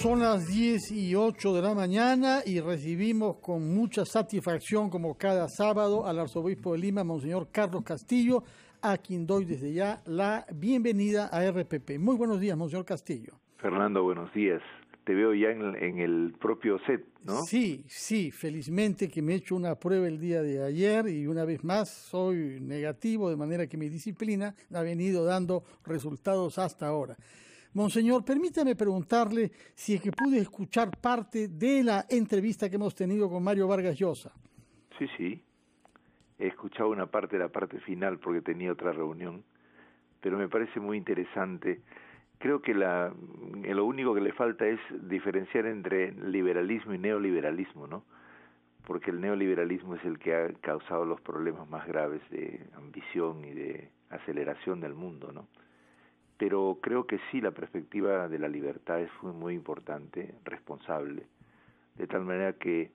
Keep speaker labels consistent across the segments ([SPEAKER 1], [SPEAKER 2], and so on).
[SPEAKER 1] Son las 10 y 8 de la mañana y recibimos con mucha satisfacción, como cada sábado, al arzobispo de Lima, Monseñor Carlos Castillo, a quien doy desde ya la bienvenida a RPP. Muy buenos días, Monseñor Castillo.
[SPEAKER 2] Fernando, buenos días. Te veo ya en, el propio set, ¿no?
[SPEAKER 1] Sí, sí, felizmente que me he hecho una prueba el día de ayer y una vez más soy negativo, de manera que mi disciplina ha venido dando resultados hasta ahora. Monseñor, permítame preguntarle si es que pude escuchar parte de la entrevista que hemos tenido con Mario Vargas Llosa.
[SPEAKER 2] Sí, sí. He escuchado una parte la parte final porque tenía otra reunión, pero me parece muy interesante. Creo que la, lo único que le falta es diferenciar entre liberalismo y neoliberalismo, ¿no? Porque el neoliberalismo es el que ha causado los problemas más graves de ambición y de aceleración del mundo, ¿no? Pero creo que sí la perspectiva de la libertad es muy importante, responsable, de tal manera que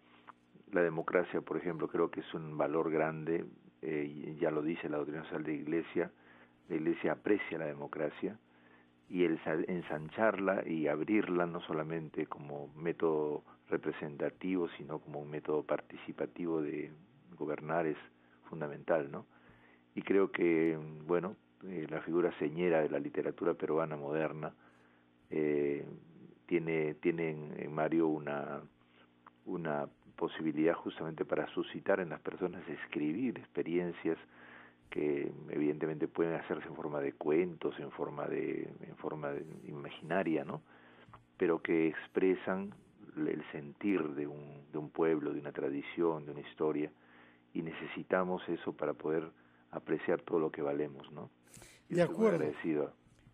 [SPEAKER 2] la democracia, por ejemplo, creo que es un valor grande, eh, ya lo dice la doctrina social de la Iglesia, la Iglesia aprecia la democracia y el ensancharla y abrirla no solamente como método representativo, sino como un método participativo de gobernar es fundamental, ¿no? Y creo que, bueno, eh, la figura señera de la literatura peruana moderna, eh, tiene, en, Mario una, una posibilidad justamente para suscitar en las personas escribir experiencias que evidentemente pueden hacerse en forma de cuentos, en forma de, en forma de imaginaria, ¿no? pero que expresan el sentir de un, de un pueblo, de una tradición, de una historia, y necesitamos eso para poder apreciar todo lo que valemos, ¿no?
[SPEAKER 1] de acuerdo.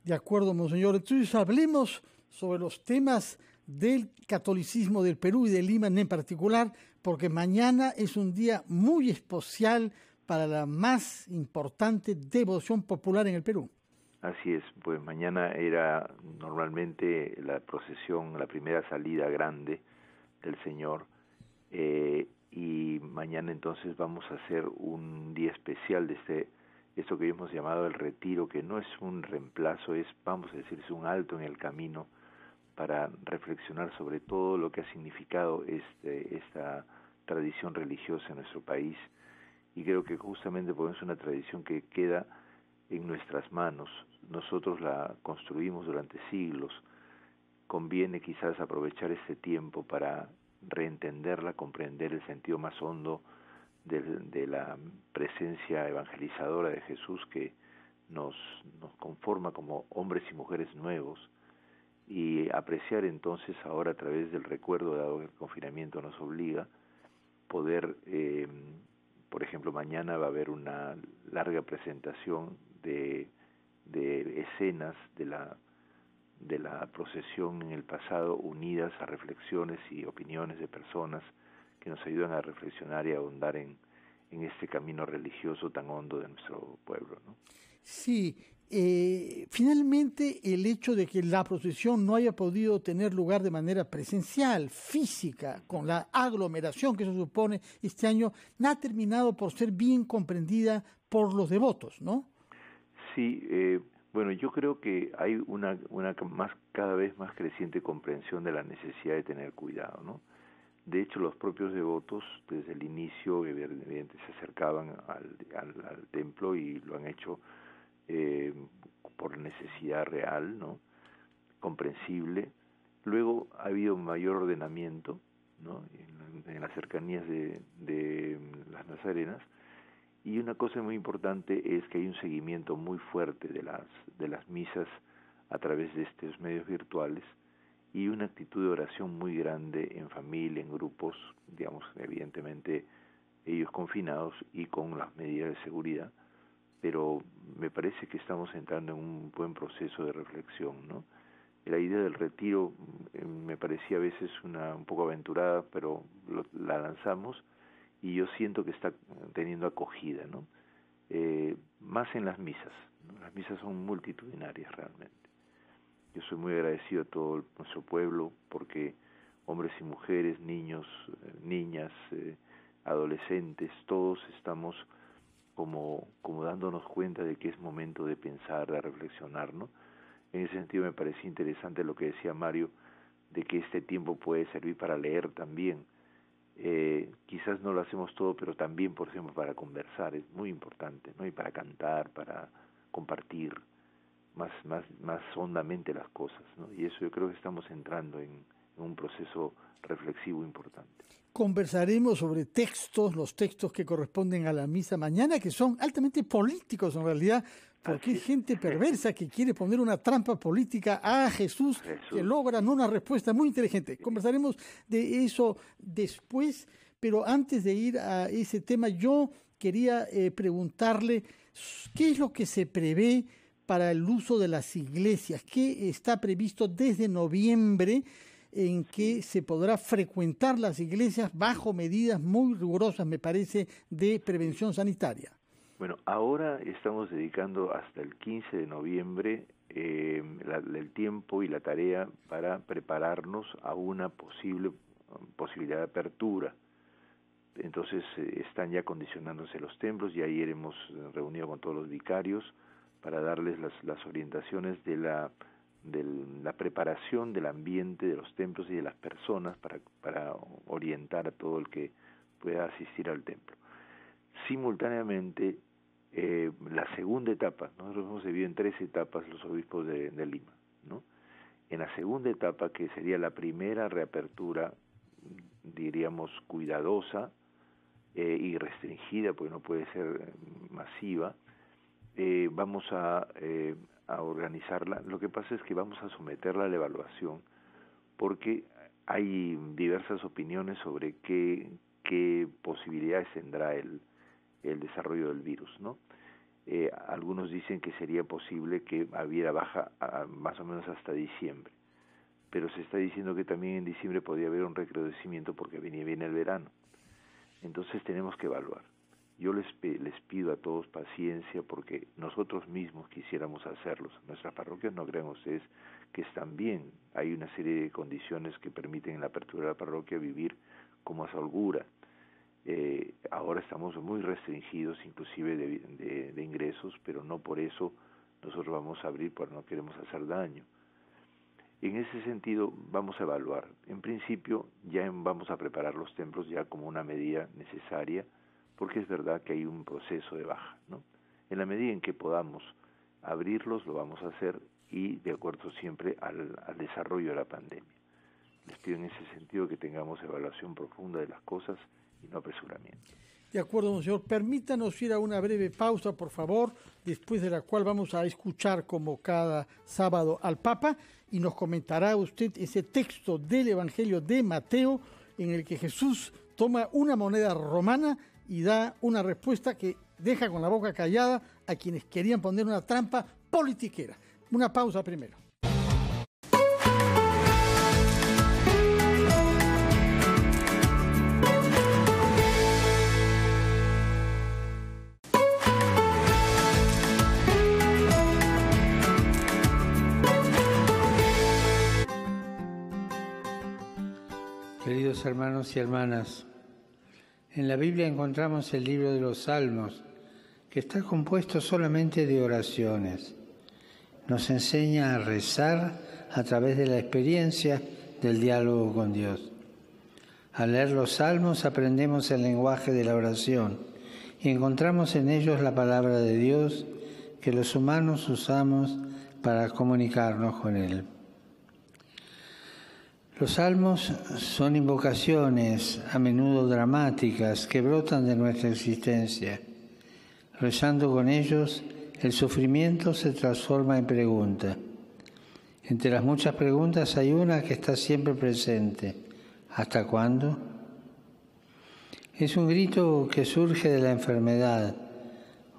[SPEAKER 1] De acuerdo, monseñor. Entonces hablemos sobre los temas del catolicismo del Perú y de Lima en particular, porque mañana es un día muy especial para la más importante devoción popular en el Perú.
[SPEAKER 2] Así es, pues mañana era normalmente la procesión, la primera salida grande del Señor, eh, y mañana entonces vamos a hacer un día especial de este esto que hemos llamado el retiro, que no es un reemplazo, es, vamos a decir, es un alto en el camino para reflexionar sobre todo lo que ha significado este, esta tradición religiosa en nuestro país. Y creo que justamente porque es una tradición que queda en nuestras manos, nosotros la construimos durante siglos, conviene quizás aprovechar este tiempo para reentenderla, comprender el sentido más hondo de, la presencia evangelizadora de Jesús que nos, nos conforma como hombres y mujeres nuevos y apreciar entonces ahora a través del recuerdo dado que el confinamiento nos obliga poder eh, por ejemplo mañana va a haber una larga presentación de, de escenas de la de la procesión en el pasado unidas a reflexiones y opiniones de personas que nos ayudan a reflexionar y a ahondar en, en este camino religioso tan hondo de nuestro pueblo. ¿no?
[SPEAKER 1] Sí, eh, finalmente el hecho de que la procesión no haya podido tener lugar de manera presencial, física, con la aglomeración que se supone este año, no ha terminado por ser bien comprendida por los devotos, ¿no?
[SPEAKER 2] Sí, eh, bueno, yo creo que hay una, una más, cada vez más creciente comprensión de la necesidad de tener cuidado, ¿no? De hecho, los propios devotos desde el inicio evidentemente se acercaban al, al, templo y lo han hecho eh, por necesidad real, ¿no? comprensible. Luego ha habido mayor ordenamiento ¿no? en, las cercanías de, de las Nazarenas y una cosa muy importante es que hay un seguimiento muy fuerte de las, de las misas a través de estos medios virtuales y una actitud de oración muy grande en familia, en grupos, digamos, evidentemente ellos confinados y con las medidas de seguridad, pero me parece que estamos entrando en un buen proceso de reflexión, ¿no? La idea del retiro eh, me parecía a veces una un poco aventurada, pero la lanzamos y yo siento que está teniendo acogida, ¿no? Eh, más en las misas, las misas son multitudinarias realmente. Yo soy muy agradecido a todo nuestro pueblo porque hombres y mujeres, niños, eh, niñas, eh, adolescentes, todos estamos como, como dándonos cuenta de que es momento de pensar, de reflexionar, ¿no? En ese sentido me parecía interesante lo que decía Mario de que este tiempo puede servir para leer también. Eh, quizás no lo hacemos todo, pero también, por ejemplo, para conversar es muy importante, ¿no? Y para cantar, para compartir más, más, más hondamente las cosas, ¿no? Y eso yo creo que estamos entrando en un proceso reflexivo importante.
[SPEAKER 1] Conversaremos sobre textos, los textos que corresponden a la misa mañana, que son altamente políticos en realidad, porque hay gente perversa que quiere poner una trampa política a Jesús, que logran una respuesta muy inteligente. Conversaremos de eso después, pero antes de ir a ese tema, yo quería eh, preguntarle qué es lo que se prevé para el uso de las iglesias, qué está previsto desde noviembre en que se podrá frecuentar las iglesias bajo medidas muy rigurosas, me parece, de prevención sanitaria.
[SPEAKER 2] Bueno, ahora estamos dedicando hasta el 15 de noviembre eh, el tiempo y la tarea para prepararnos a una posible posibilidad de apertura. Entonces eh, están ya condicionándose los templos y ayer hemos reunido con todos los vicarios para darles las, las orientaciones de la de la preparación del ambiente de los templos y de las personas para, para orientar a todo el que pueda asistir al templo. Simultáneamente, eh, la segunda etapa, nosotros hemos dividido en tres etapas los obispos de, Lima, ¿no? En la segunda etapa, que sería la primera reapertura, diríamos, cuidadosa eh, y restringida, porque no puede ser masiva, eh, vamos a eh, a organizarla. Lo que pasa es que vamos a someterla a la evaluación porque hay diversas opiniones sobre qué, qué posibilidades tendrá el, el desarrollo del virus, ¿no? Eh, algunos dicen que sería posible que hubiera baja más o menos hasta diciembre, pero se está diciendo que también en diciembre podría haber un recrudecimiento porque venía bien el verano. Entonces tenemos que evaluar. Yo les, les pido a todos paciencia porque nosotros mismos quisiéramos hacerlos. Nuestras parroquias no crean ustedes que están bien. Hay una serie de condiciones que permiten en la apertura de la parroquia vivir como a holgura. Eh, ahora estamos muy restringidos inclusive de, de, ingresos, pero no por eso nosotros vamos a abrir porque no queremos hacer daño. En ese sentido vamos a evaluar. En principio ya vamos a preparar los templos ya como una medida necesaria porque es verdad que hay un proceso de baja. ¿no? En la medida en que podamos abrirlos, lo vamos a hacer y de acuerdo siempre al, desarrollo de la pandemia. Les pido en ese sentido que tengamos evaluación profunda de las cosas y no apresuramiento.
[SPEAKER 1] De acuerdo, señor. Permítanos ir a una breve pausa, por favor, después de la cual vamos a escuchar como cada sábado al Papa y nos comentará usted ese texto del Evangelio de Mateo en el que Jesús toma una moneda romana y da una respuesta que deja con la boca callada a quienes querían poner una trampa politiquera. Una pausa primero.
[SPEAKER 3] Hermanos y hermanas, en la Biblia encontramos el libro de los Salmos, que está compuesto solamente de oraciones. Nos enseña a rezar a través de la experiencia del diálogo con Dios. Al leer los salmos aprendemos el lenguaje de la oración y encontramos en ellos la palabra de Dios que los humanos usamos para comunicarnos con Él. Los salmos son invocaciones a menudo dramáticas que brotan de nuestra existencia. Rezando con ellos, el sufrimiento se transforma en pregunta. Entre las muchas preguntas hay una que está siempre presente. ¿Hasta cuándo? Es un grito que surge de la enfermedad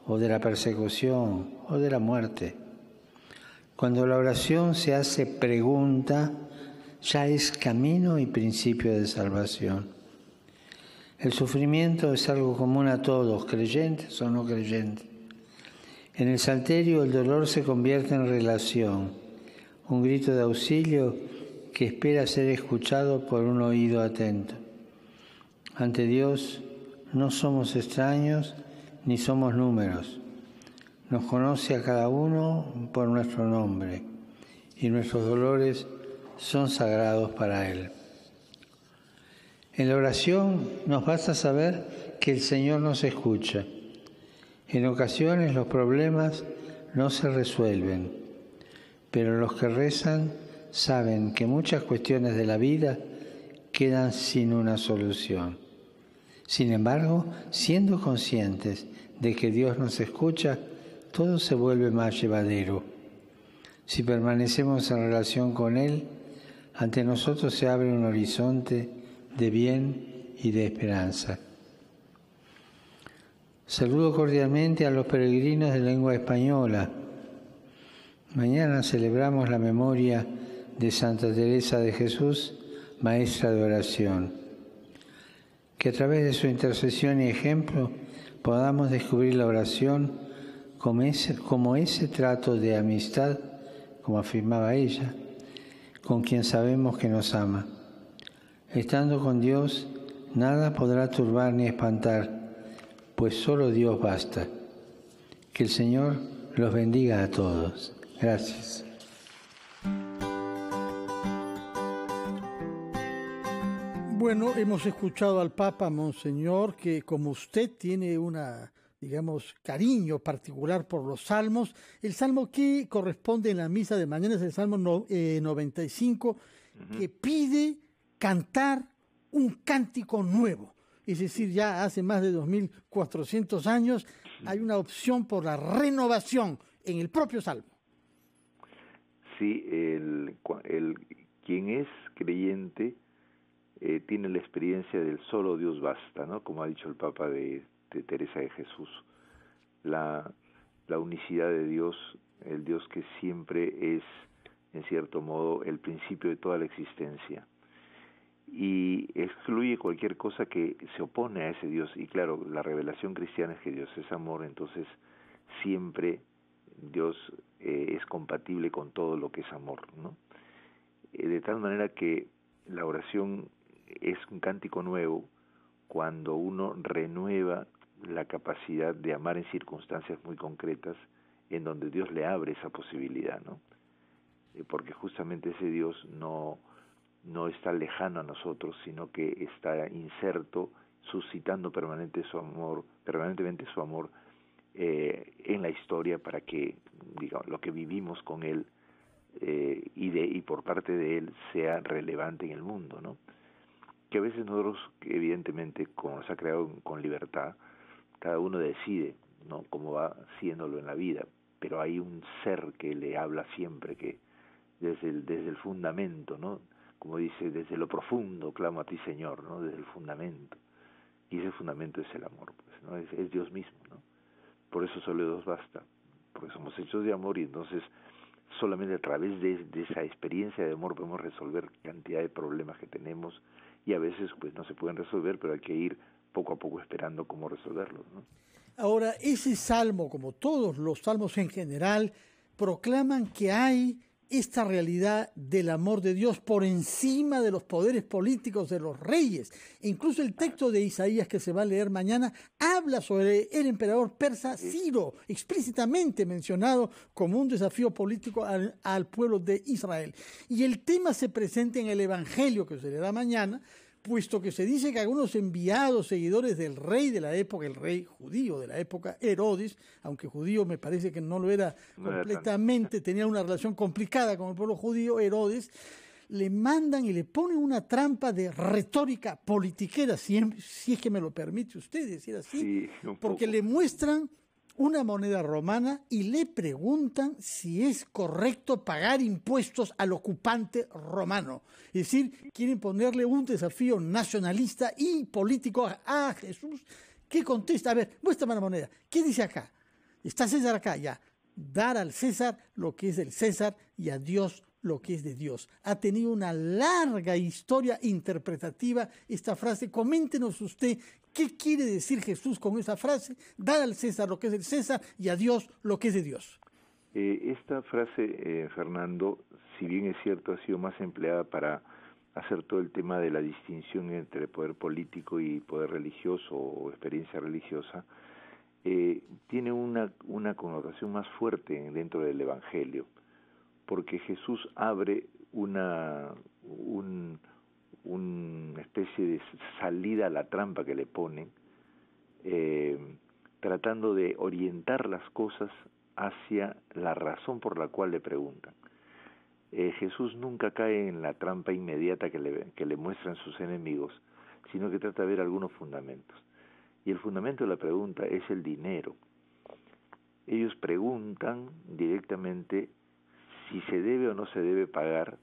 [SPEAKER 3] o de la persecución o de la muerte. Cuando la oración se hace pregunta, ya es camino y principio de salvación. El sufrimiento es algo común a todos, creyentes o no creyentes. En el salterio el dolor se convierte en relación, un grito de auxilio que espera ser escuchado por un oído atento. Ante Dios no somos extraños ni somos números. Nos conoce a cada uno por nuestro nombre y nuestros dolores son sagrados para Él. En la oración nos basta saber que el Señor nos escucha. En ocasiones los problemas no se resuelven, pero los que rezan saben que muchas cuestiones de la vida quedan sin una solución. Sin embargo, siendo conscientes de que Dios nos escucha, todo se vuelve más llevadero. Si permanecemos en relación con Él, ante nosotros se abre un horizonte de bien y de esperanza. Saludo cordialmente a los peregrinos de lengua española. Mañana celebramos la memoria de Santa Teresa de Jesús, maestra de oración. Que a través de su intercesión y ejemplo podamos descubrir la oración como ese, como ese trato de amistad, como afirmaba ella, con quien sabemos que nos ama. Estando con Dios, nada podrá turbar ni espantar, pues solo Dios basta. Que el Señor los bendiga a todos. Gracias.
[SPEAKER 1] Bueno, hemos escuchado al Papa, Monseñor, que como usted tiene una, digamos, cariño particular por los salmos, el salmo que corresponde en la misa de mañana es el salmo 95, eh, que pide cantar un cántico nuevo. Es decir, ya hace más de 2.400 años hay una opción por la renovación en el propio salmo.
[SPEAKER 2] Sí, el, el quien es creyente eh, tiene la experiencia del solo Dios basta, ¿no? Como ha dicho el Papa de, Teresa de Jesús. La, la unicidad de Dios, el Dios que siempre es, en cierto modo, el principio de toda la existencia. Y excluye cualquier cosa que se opone a ese Dios. Y claro, la revelación cristiana es que Dios es amor, entonces siempre Dios eh, es compatible con todo lo que es amor, ¿no? Eh, de tal manera que la oración es un cántico nuevo cuando uno renueva la capacidad de amar en circunstancias muy concretas en donde Dios le abre esa posibilidad, ¿no? Eh, porque justamente ese Dios no, no está lejano a nosotros, sino que está inserto, suscitando permanente su amor, permanentemente su amor eh, en la historia para que digamos, lo que vivimos con Él eh, y, de, y por parte de Él sea relevante en el mundo, ¿no? que a veces nosotros, evidentemente, como nos ha creado con libertad, cada uno decide no cómo va haciéndolo en la vida, pero hay un ser que le habla siempre, que desde el, desde el fundamento, ¿no? como dice, desde lo profundo clamo a ti Señor, ¿no? desde el fundamento. Y ese fundamento es el amor, pues, ¿no? es, Dios mismo. ¿no? Por eso solo Dios basta, porque somos hechos de amor y entonces solamente a través de, de esa experiencia de amor podemos resolver cantidad de problemas que tenemos, y a veces pues no se pueden resolver, pero hay que ir poco a poco esperando cómo resolverlos.
[SPEAKER 1] Ahora, ese salmo, como todos los salmos en general, proclaman que hay esta realidad del amor de Dios por encima de los poderes políticos de los reyes. incluso el texto de Isaías que se va a leer mañana habla sobre el emperador persa Ciro, explícitamente mencionado como un desafío político al, al pueblo de Israel. Y el tema se presenta en el Evangelio que se le da mañana, puesto que se dice que algunos enviados seguidores del rey de la época, el rey judío de la época, Herodes, aunque judío me parece que no lo era completamente, tenía una relación complicada con el pueblo judío, Herodes, le mandan y le ponen una trampa de retórica politiquera, si, si es que me lo permite usted decir así, porque le muestran una moneda romana y le preguntan si es correcto pagar impuestos al ocupante romano. Es decir, quieren ponerle un desafío nacionalista y político a, Jesús. ¿Qué contesta? A ver, muéstrame la moneda. ¿Qué dice acá? Está César acá, ya. Dar al César lo que es del César y a Dios lo que es de Dios. Ha tenido una larga historia interpretativa esta frase. Coméntenos usted qué quiere decir Jesús con esa frase. Dar al César lo que es del César y a Dios lo que es de Dios.
[SPEAKER 2] Eh, esta frase, eh, Fernando, si bien es cierto, ha sido más empleada para hacer todo el tema de la distinción entre poder político y poder religioso o experiencia religiosa, eh, tiene una, una connotación más fuerte dentro del Evangelio porque Jesús abre una, especie de salida a la trampa que le ponen, eh, tratando de orientar las cosas hacia la razón por la cual le preguntan. Eh, Jesús nunca cae en la trampa inmediata que le, que le muestran sus enemigos, sino que trata de ver algunos fundamentos. Y el fundamento de la pregunta es el dinero. Ellos preguntan directamente si se debe o no se debe pagar,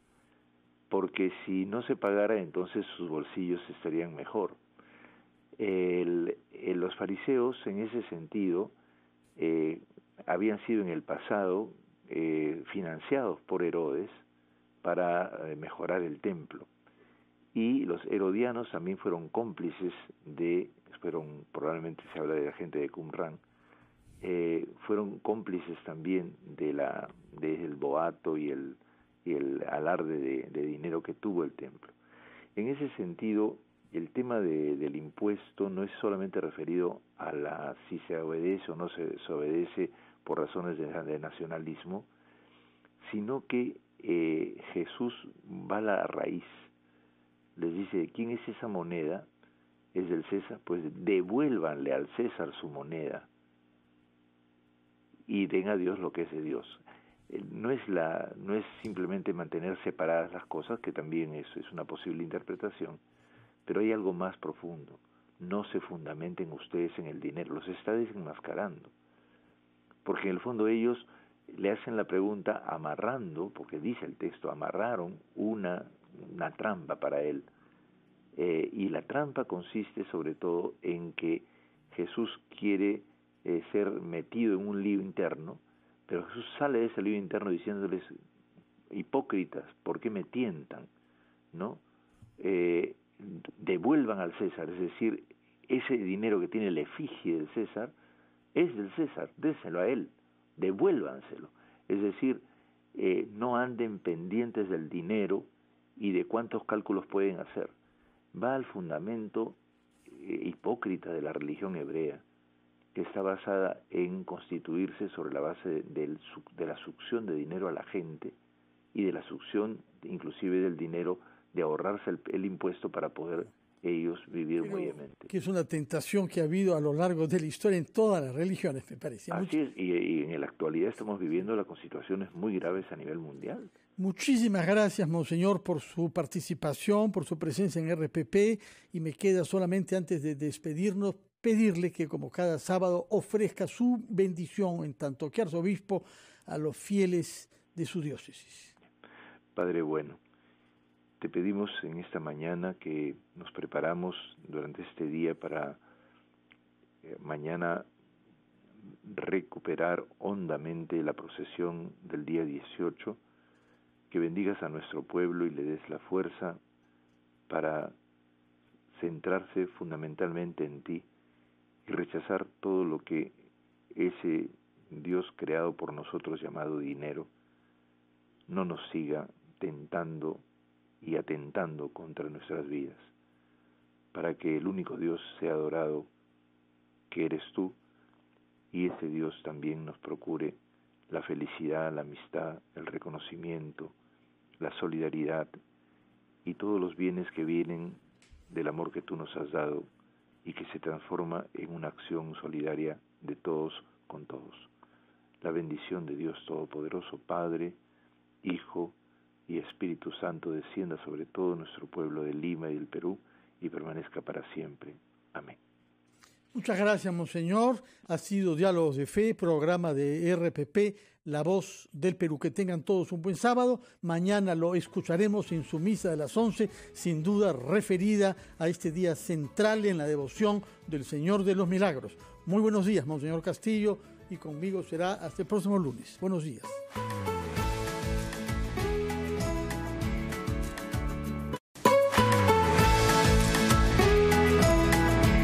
[SPEAKER 2] porque si no se pagara entonces sus bolsillos estarían mejor. los fariseos en ese sentido eh, habían sido en el pasado eh, financiados por Herodes para eh, mejorar el templo. Y los herodianos también fueron cómplices de, fueron, probablemente se habla de la gente de Qumran, eh, fueron cómplices también de la del boato y el, y el alarde de, dinero que tuvo el templo. En ese sentido, el tema de, del impuesto no es solamente referido a la si se obedece o no se, obedece por razones de, nacionalismo, sino que eh, Jesús va a la raíz. Les dice, ¿quién es esa moneda? Es del César, pues devuélvanle al César su moneda y den a Dios lo que es de Dios. Eh, no es, la, no es simplemente mantener separadas las cosas, que también es, es una posible interpretación, pero hay algo más profundo. No se fundamenten ustedes en el dinero, los está desenmascarando. Porque en el fondo ellos le hacen la pregunta amarrando, porque dice el texto, amarraron una, una trampa para él. Eh, y la trampa consiste sobre todo en que Jesús quiere eh, ser metido en un lío interno, pero Jesús sale de ese lío interno diciéndoles, hipócritas, ¿por qué me tientan? ¿No? Eh, devuelvan al César, es decir, ese dinero que tiene el efigie del César es del César, déselo a él, devuélvanselo. Es decir, eh, no anden pendientes del dinero y de cuántos cálculos pueden hacer. Va al fundamento hipócrita de la religión hebrea, que está basada en constituirse sobre la base de, de la succión de dinero a la gente y de la succión inclusive del dinero de ahorrarse el, impuesto para poder ellos vivir muy
[SPEAKER 1] Que es una tentación que ha habido a lo largo de la historia en todas las religiones, me parece.
[SPEAKER 2] Así es, y, y, en la actualidad estamos viviendo las situaciones muy graves a nivel mundial.
[SPEAKER 1] Muchísimas gracias, Monseñor, por su participación, por su presencia en RPP, y me queda solamente antes de despedirnos pedirle que como cada sábado ofrezca su bendición en tanto que arzobispo a los fieles de su diócesis.
[SPEAKER 2] Padre bueno, te pedimos en esta mañana que nos preparamos durante este día para eh, mañana recuperar hondamente la procesión del día 18, que bendigas a nuestro pueblo y le des la fuerza para centrarse fundamentalmente en ti y rechazar todo lo que ese Dios creado por nosotros llamado dinero no nos siga tentando y atentando contra nuestras vidas, para que el único Dios sea adorado, que eres tú, y ese Dios también nos procure la felicidad, la amistad, el reconocimiento, la solidaridad y todos los bienes que vienen del amor que tú nos has dado y que se transforma en una acción solidaria de todos con todos. La bendición de Dios Todopoderoso, Padre, Hijo y Espíritu Santo descienda sobre todo nuestro pueblo de Lima y del Perú y permanezca para siempre.
[SPEAKER 1] Muchas gracias, Monseñor. Ha sido Diálogos de Fe, programa de RPP, La Voz del Perú. Que tengan todos un buen sábado. Mañana lo escucharemos en su misa de las 11, sin duda referida a este día central en la devoción del Señor de los Milagros. Muy buenos días, Monseñor Castillo, y conmigo será hasta el próximo lunes. Buenos días.